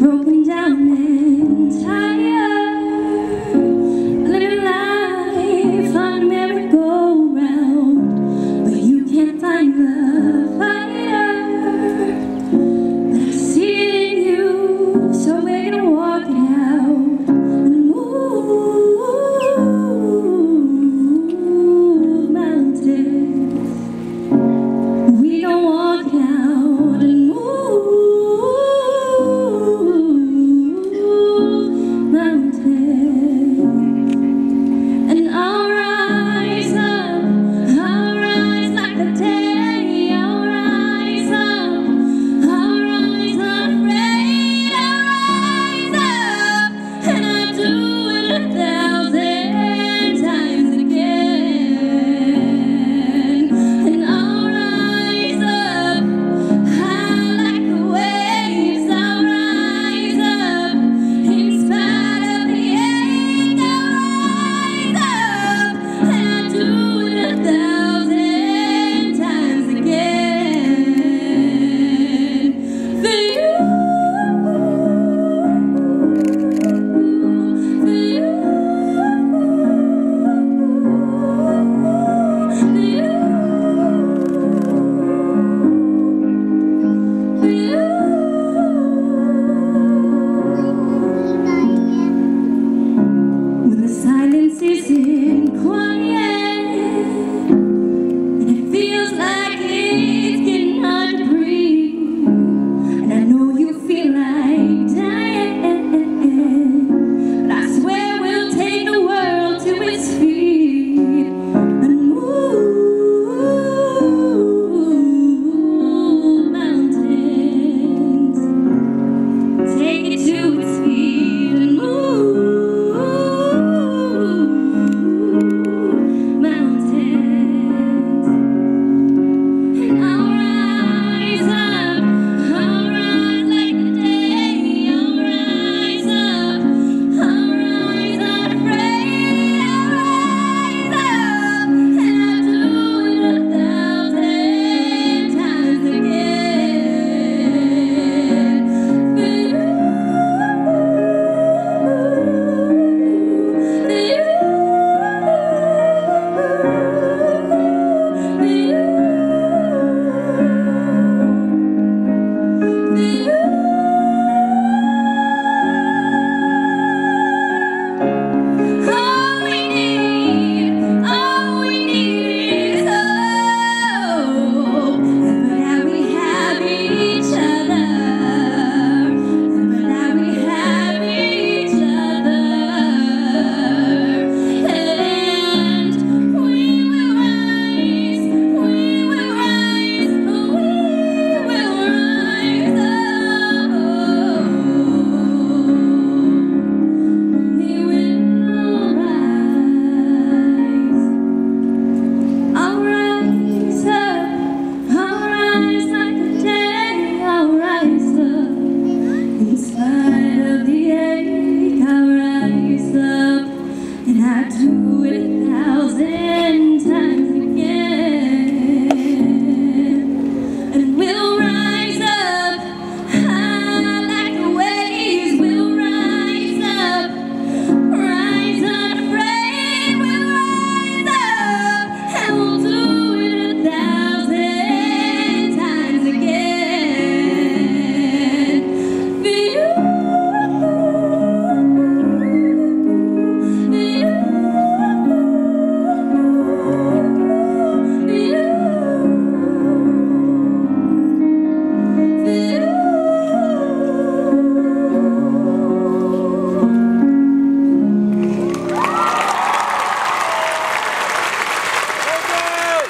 broken down